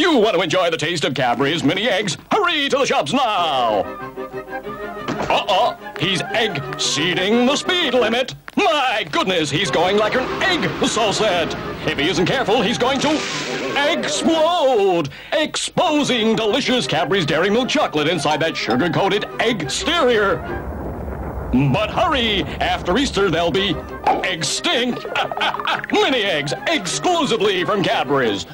You want to enjoy the taste of Cadbury's mini eggs, hurry to the shops now. Uh-oh, he's egg seeding the speed limit. My goodness, he's going like an egg, so. If he isn't careful, he's going to explode, exposing delicious Cadbury's Dairy Milk chocolate inside that sugar-coated egg exterior. But hurry! After Easter, they'll be extinct. Mini eggs, exclusively from Cadbury's.